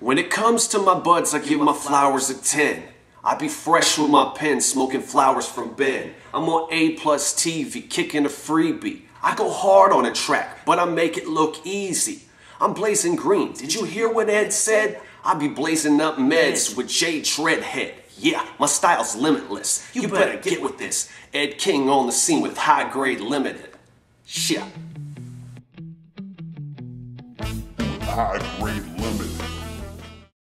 When it comes to my buds, I give my flowers a 10. I be fresh with my pen, smoking flowers from Ben. I'm on A plus TV, kicking a freebie. I go hard on a track, but I make it look easy. I'm blazing green. Did you hear what Ed said? I be blazing up meds with Jay Treadhead. Yeah, my style's limitless. You better get with this. Ed King on the scene with high grade limited. Yeah. High grade limited.